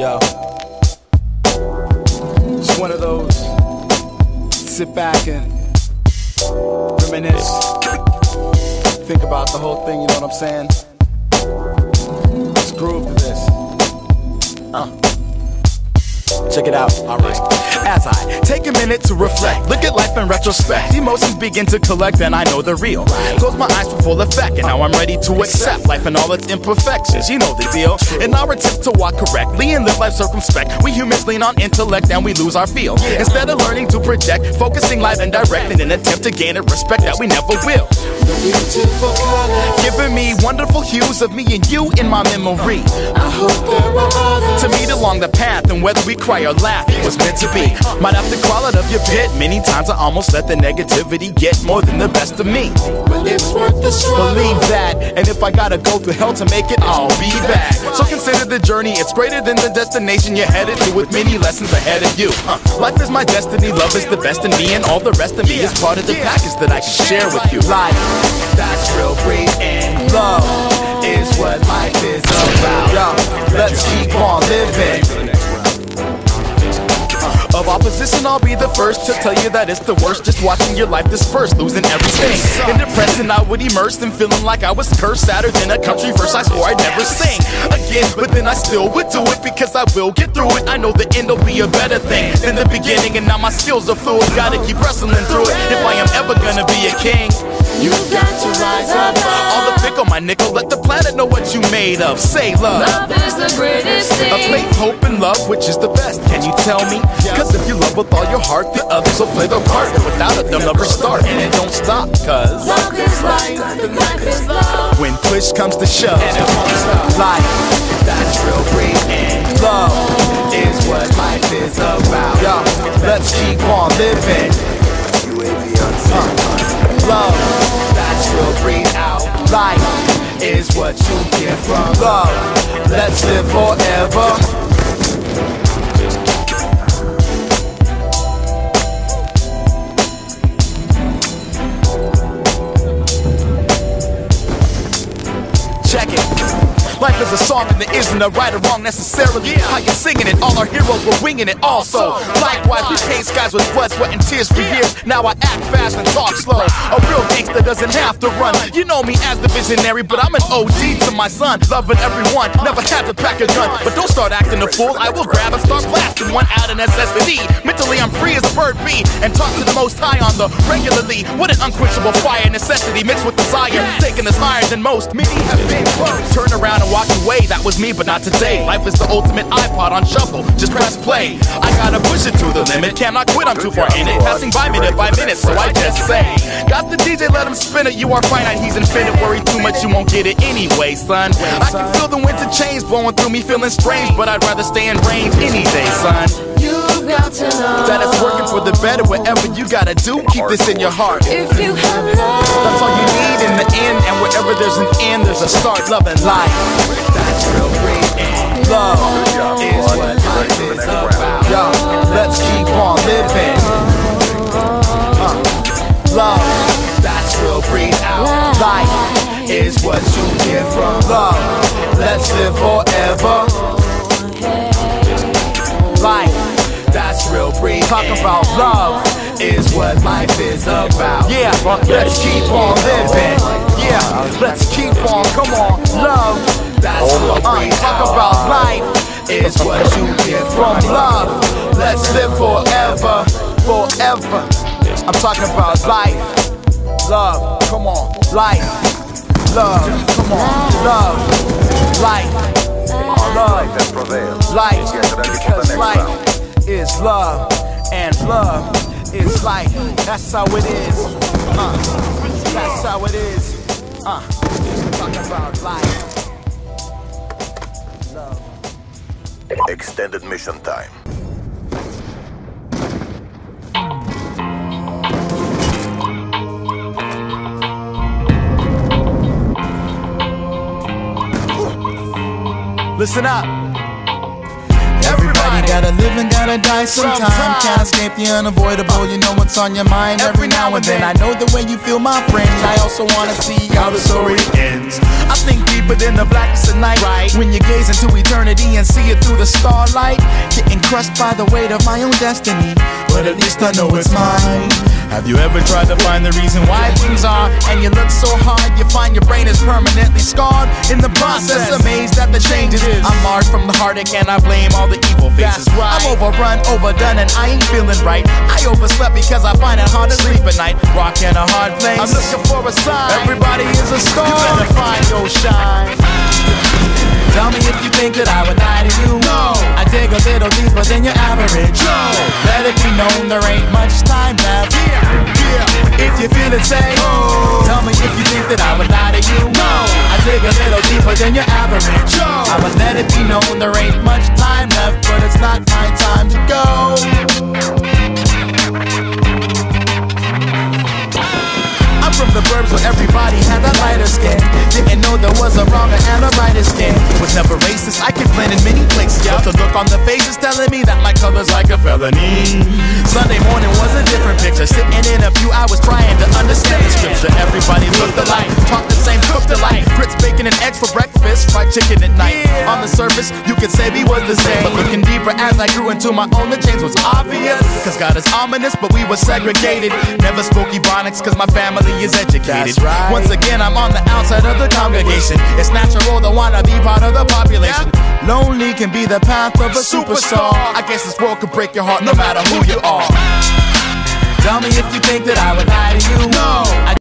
Yo. It's one of those sit back and reminisce. Think about the whole thing, you know what I'm saying? Let's groove to this. Uh. Check it out, alright. As I take a minute to reflect, look at life in retrospect. Emotions begin to collect, and I know they're real. Close my eyes for full effect, and now I'm ready to accept life and all its imperfections. You know the deal. In our attempt to walk correctly and live life circumspect, we humans lean on intellect and we lose our feel. Instead of learning to project, focusing live and direct in an attempt to gain a respect that we never will. Giving me wonderful hues of me and you in my memory. I hope there were others. to meet along the path, and whether we cry or laugh, it was meant to be. Might have to out of your pit. Many times I almost let the negativity get more than the best of me. But It's worth the struggle. Believe that, and if I gotta go through hell to make it, I'll be back. So consider the journey, it's greater than the destination you're headed to, with many lessons ahead of you. Life is my destiny, love is the best in me, and all the rest of me is part of the package that I can share with you. Life, that's real and love is what life is about. Yo, let's keep on living. Opposition, I'll be the first to tell you that it's the worst. Just watching your life disperse, losing everything. In depression, I would immerse and feeling like I was cursed. Sadder than a country verse, I swore I'd never sing again. But then I still would do it because I will get through it. I know the end will be a better thing than the beginning, and now my skills are fluid. Gotta keep wrestling through it if I am ever gonna be a king. You've got to rise up. My nickel, let the planet know what you made of. Say love. Love is the greatest Of thing. faith, hope, and love, which is the best? Can you tell me? Cause if you love with all your heart, the others will play their part. And without it, they'll never start. And it don't stop, cause Love is life, and life is love. when push comes to shove, and it won't stop. Life, that's real breed, and love is what life is about. Yo, let's keep on living. Uh, love, that's real breed out. Life is what you get from love. Let's live forever. There isn't a right or wrong necessarily. Yeah. How you singing it, all our heroes were winging it also. Likewise, we chased skies with blood, sweat, and tears for years. Now I act fast and talk slow. A real gangster doesn't have to run. You know me as the visionary, but I'm an OD to my son. Loving everyone, never had to pack a gun. But don't start acting a fool, I will grab and start blasting one out of necessity. Mentally, I'm free as a bird bee and talk to the most high on the regularly. What an unquenchable fire, necessity mixed with desire. Taking us higher than most. Many have been close. Turn around and walk away, that was me, but not today. Life is the ultimate iPod on shuffle. Just press play. I gotta push it to the limit, cannot quit, I'm too far in it. Passing by minute by minute, so I just say. Got the DJ, let him spin it. You are finite, he's infinite. Worry too much, you won't get it anyway, son. I can feel the winter chains blowing through me, feeling strange, but I'd rather stay in range any day, son. You've got to know for the better, whatever you gotta do, keep this in your heart. if you have love. That's all you need in the end, and wherever there's an end, there's a start. Love and life. That's real great love is what life is about. Yo, let's keep on living. Uh, love, that's real breathe out. Life is what you get from love. Let's live forever. Talk about love is what life is about. Yeah, let's keep on living. Yeah, let's keep on. Come on, love. That's real breathe. Talk about life is what you get from love. Let's live forever, forever. I'm talking about life, love. Come on, life, love. Come on, love, life, love that prevails. life Get to that before the because life is love and love is life. That's how it is. Uh, that's how it is. Uh, talk about life. Love. Extended mission time. listen up gotta live and gotta die sometime. Can't escape the unavoidable. You know what's on your mind every, now and then. I know the way you feel, my friend. I also wanna see how the story ends. I think deeper than the blackness of night. Right. When you gaze into eternity and see it through the starlight, getting crushed by the weight of my own destiny. But at least I know it's mine. Have you ever tried to find the reason why Why things are, and you look so hard, you find your brain is permanently scarred. In the process, amazed at the changes. I'm marred from the heartache, and I blame all the evil faces. Right. I'm overrun, overdone, and I ain't feeling right. I overslept because I find it hard to sleep at night. Rocking a hard place. I'm looking for a sign. Everybody is a star. You better find your shine. Tell me if you think that I would lie to you. No. I dig a little deeper than your average. No. Let it be known there ain't much time left. Yeah. Look on the faces telling me that my color's like a felony. Sunday morning was a different picture. Sitting in a few hours trying to understand the scripture. Everybody looked alike, talked the same, cooked alike. Grits, bacon, and eggs for breakfast, fried chicken at night. On the surface, you could say we was the same. But looking deeper as I grew into my own, the change was obvious. Cause God is ominous, but we were segregated. Never spoke Ebonics, cause my family is educated. Right. Once again, I'm on the outside of the congregation. It's natural to wanna be part of the population. Lonely can be the path of a superstar. I guess this world could break your heart no matter who you are. Tell me if you think that I would lie to you. No. I